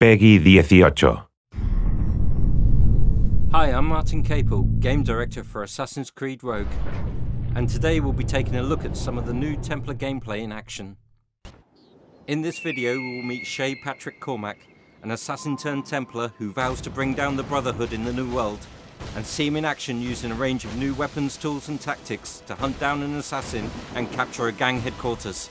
PEGI 18. Hi, I'm Martin Capel, Game Director for Assassin's Creed Rogue, and today we'll be taking a look at some of the new Templar gameplay in action. In this video we will meet Shay Patrick Cormac, an assassin turned Templar who vows to bring down the Brotherhood in the New World, and see him in action using a range of new weapons, tools and tactics to hunt down an assassin and capture a gang headquarters.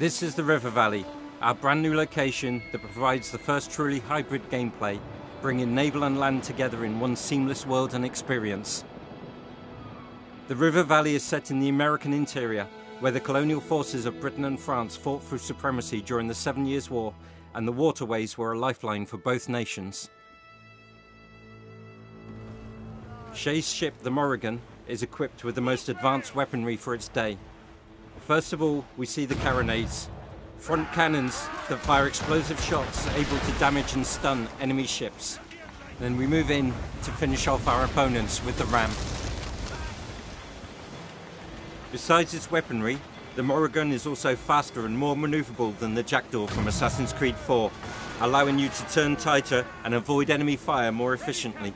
This is the River Valley, our brand new location that provides the first truly hybrid gameplay, bringing naval and land together in one seamless world and experience. The River Valley is set in the American interior, where the colonial forces of Britain and France fought for supremacy during the Seven Years' War, and the waterways were a lifeline for both nations. Shay's ship, the Morrigan, is equipped with the most advanced weaponry for its day. First of all, we see the carronades, front cannons that fire explosive shots able to damage and stun enemy ships. Then we move in to finish off our opponents with the ram. Besides its weaponry, the Morrigan is also faster and more maneuverable than the Jackdaw from Assassin's Creed 4, allowing you to turn tighter and avoid enemy fire more efficiently.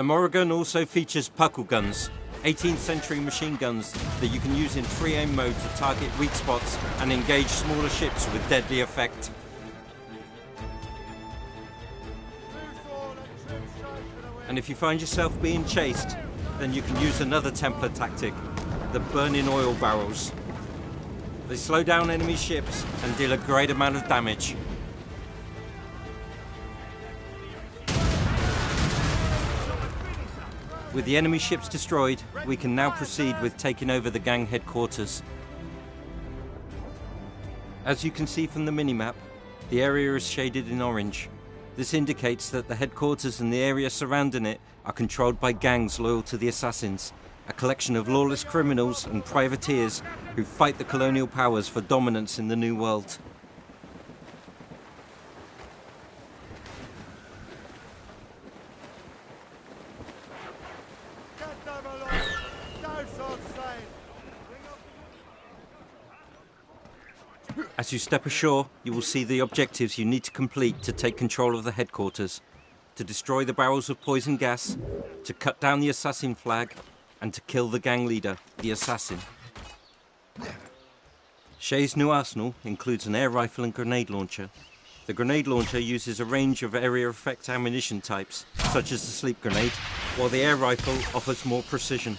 The Morrigan also features puckle guns, 18th century machine guns that you can use in free aim mode to target weak spots and engage smaller ships with deadly effect. And if you find yourself being chased, then you can use another Templar tactic, the burning oil barrels. They slow down enemy ships and deal a great amount of damage. With the enemy ships destroyed, we can now proceed with taking over the gang headquarters. As you can see from the minimap, the area is shaded in orange. This indicates that the headquarters and the area surrounding it are controlled by gangs loyal to the Assassins, a collection of lawless criminals and privateers who fight the colonial powers for dominance in the New World. As you step ashore, you will see the objectives you need to complete to take control of the headquarters. To destroy the barrels of poison gas, to cut down the assassin flag, and to kill the gang leader, the assassin. Shay's new arsenal includes an air rifle and grenade launcher. The grenade launcher uses a range of area effect ammunition types, such as the sleep grenade, while the air rifle offers more precision.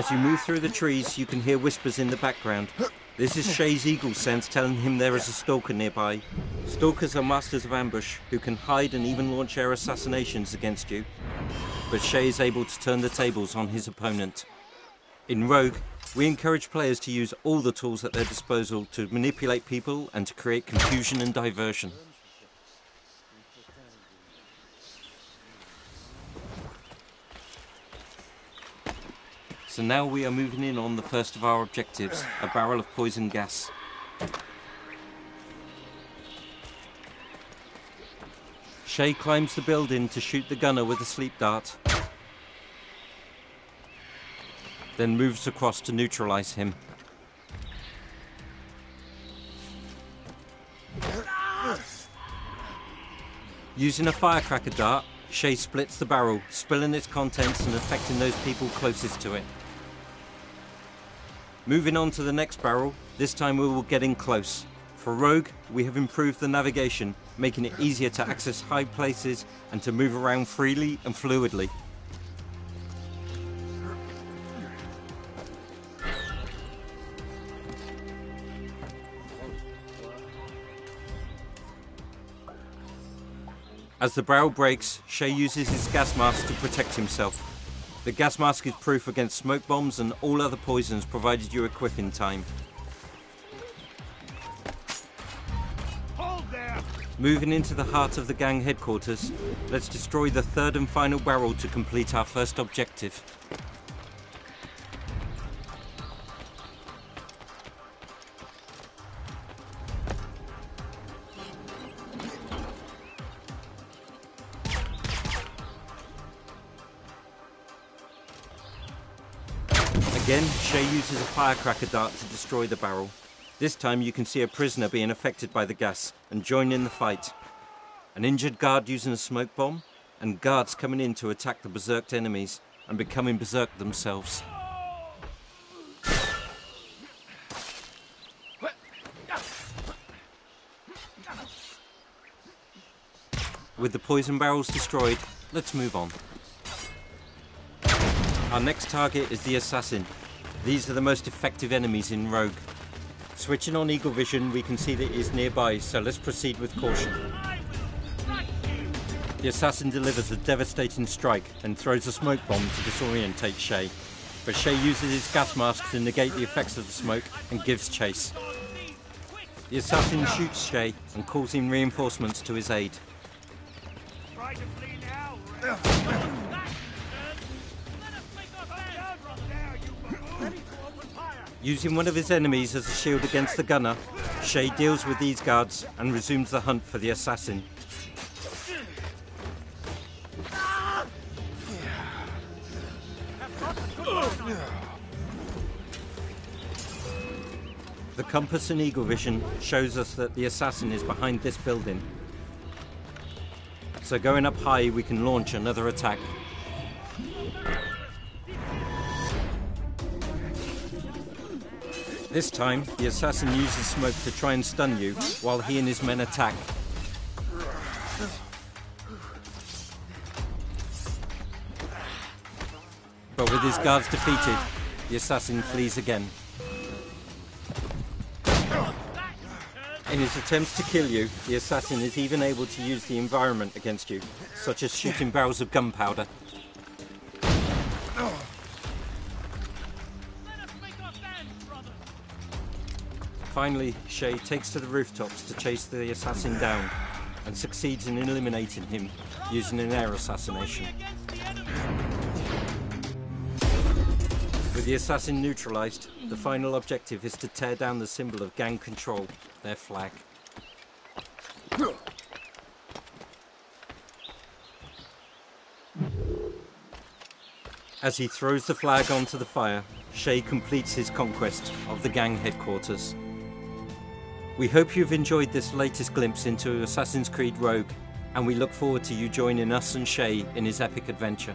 As you move through the trees, you can hear whispers in the background. This is Shay's eagle sense telling him there is a stalker nearby. Stalkers are masters of ambush who can hide and even launch air assassinations against you. But Shay is able to turn the tables on his opponent. In Rogue, we encourage players to use all the tools at their disposal to manipulate people and to create confusion and diversion. So now we are moving in on the first of our objectives, a barrel of poison gas. Shay climbs the building to shoot the gunner with a sleep dart, then moves across to neutralize him. Using a firecracker dart, Shay splits the barrel, spilling its contents and affecting those people closest to it. Moving on to the next barrel, this time we will get in close. For Rogue, we have improved the navigation, making it easier to access high places and to move around freely and fluidly. As the barrel breaks, Shay uses his gas mask to protect himself. The gas mask is proof against smoke bombs and all other poisons provided you equip in time. Moving into the heart of the gang headquarters, let's destroy the third and final barrel to complete our first objective. Again, Shay uses a firecracker dart to destroy the barrel. This time you can see a prisoner being affected by the gas and join in the fight. An injured guard using a smoke bomb, and guards coming in to attack the berserked enemies and becoming berserk themselves. With the poison barrels destroyed, let's move on. Our next target is the assassin. These are the most effective enemies in Rogue. Switching on Eagle Vision, we can see that he is nearby, so let's proceed with caution. The assassin delivers a devastating strike and throws a smoke bomb to disorientate Shay. But Shay uses his gas mask to negate the effects of the smoke and gives chase. The assassin shoots Shay and calls in reinforcements to his aid. Using one of his enemies as a shield against the gunner, Shay deals with these guards and resumes the hunt for the assassin. The compass and Eagle Vision shows us that the assassin is behind this building. So going up high, we can launch another attack. This time, the assassin uses smoke to try and stun you, while he and his men attack. But with his guards defeated, the assassin flees again. In his attempts to kill you, the assassin is even able to use the environment against you, such as shooting barrels of gunpowder. Finally, Shay takes to the rooftops to chase the assassin down and succeeds in eliminating him using an air assassination. With the assassin neutralized, the final objective is to tear down the symbol of gang control, their flag. As he throws the flag onto the fire, Shay completes his conquest of the gang headquarters. We hope you've enjoyed this latest glimpse into Assassin's Creed Rogue, and we look forward to you joining us and Shay in his epic adventure.